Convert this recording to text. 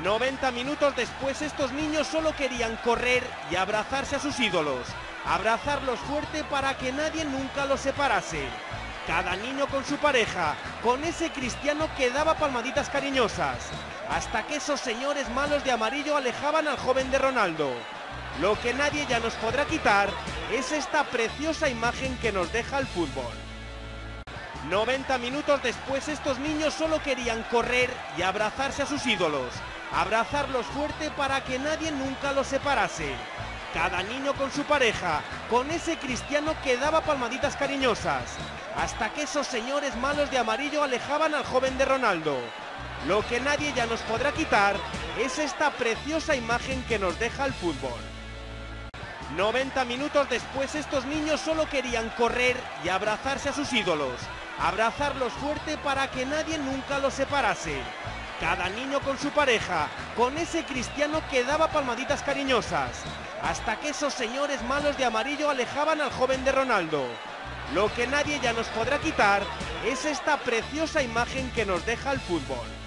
90 minutos después estos niños solo querían correr y abrazarse a sus ídolos, abrazarlos fuerte para que nadie nunca los separase. Cada niño con su pareja, con ese cristiano que daba palmaditas cariñosas, hasta que esos señores malos de amarillo alejaban al joven de Ronaldo. Lo que nadie ya nos podrá quitar es esta preciosa imagen que nos deja el fútbol. 90 minutos después estos niños solo querían correr y abrazarse a sus ídolos, abrazarlos fuerte para que nadie nunca los separase. Cada niño con su pareja, con ese cristiano que daba palmaditas cariñosas, hasta que esos señores malos de amarillo alejaban al joven de Ronaldo. Lo que nadie ya nos podrá quitar es esta preciosa imagen que nos deja el fútbol. 90 minutos después estos niños solo querían correr y abrazarse a sus ídolos, abrazarlos fuerte para que nadie nunca los separase. Cada niño con su pareja, con ese cristiano que daba palmaditas cariñosas, hasta que esos señores malos de amarillo alejaban al joven de Ronaldo. Lo que nadie ya nos podrá quitar es esta preciosa imagen que nos deja el fútbol.